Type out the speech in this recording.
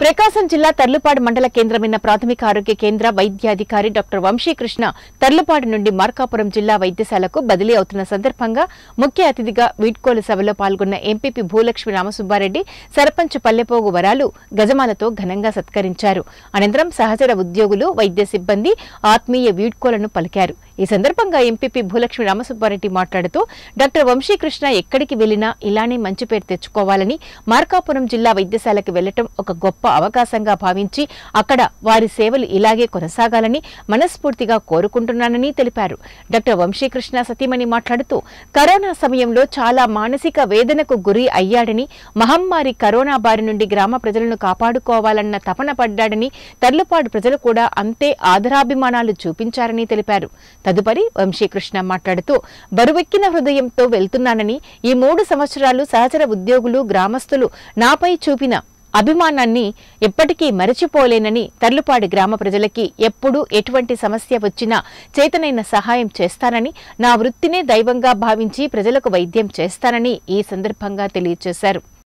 ప్రకాశం జిల్లా తర్లుపాడు మండల కేంద్రమైన ప్రాథమిక ఆరోగ్య కేంద్ర వైద్యాధికారి డాక్టర్ వంశీకృష్ణ తర్లుపాడు నుండి మార్కాపురం జిల్లా వైద్యశాలకు బదిలీ అవుతున్న సందర్భంగా ముఖ్య అతిథిగా వీడ్కోలు సభలో పాల్గొన్న ఎంపీపీ భూలక్ష్మి రామసుబ్బారెడ్డి సర్పంచ్ పల్లెపోగు వరాలు గజమాలతో ఘనంగా సత్కరించారు. అనంతరం సహచర ఉద్యోగులు వైద్య సిబ్బంది ఆత్మీయ వీడ్కోలను పలికారు. ఈ సందర్భంగా ఎంపీపీ భూలక్ష్మి రామసుబ్బారెడ్డి మాట్లాడుతూ డాక్టర్ వంశీకృష్ణ ఎక్కడికి వెళ్ళినా ఇలానే మంచి పేరు తెచ్చుకోవాలని మార్కాపురం జిల్లా వైద్యశాలకు వెళ్ళటం ఒక గొప్ప అవకాశంగా భావించి అక్కడ వారి సేవలు ఇలాగే కొనసాగాలని మనస్ఫూర్తిగా కోరుకుంటున్నానని తెలిపారు. డాక్టర్ వంశీకృష్ణ సతీమణి మాట్లాడుతూ కరోనా సమయంలో చాలా మానసిక వేదనకు గురి అయ్యాడని మహమ్మారి కరోనా బారి నుండి గ్రామ ప్రజలను కాపాడుకోవాలన్న తపన పడ్డాడని తర్లుపాడు ప్రజలు కూడా అంతే ఆదరాభిమానాలు చూపించారని తెలిపారు. తదుపరి వంశీకృష్ణ మాట్లాడుతూ బరువెక్కిన హృదయంతో వెళ్తున్నానని ఈ మూడు సంవత్సరాలు సహచర ఉద్యోగులు గ్రామస్తులు నాపై చూపిన అభిమానాన్ని ఎప్పటికీ మరచిపోలేనని తర్లుపాడి గ్రామ ప్రజలకి ఎప్పుడూ ఎటువంటి సమస్య వచ్చినా చేతనైన సహాయం చేస్తానని నా వృత్తినే దైవంగా భావించి ప్రజలకు వైద్యం చేస్తానని ఈ సందర్భంగా తెలియజేశారు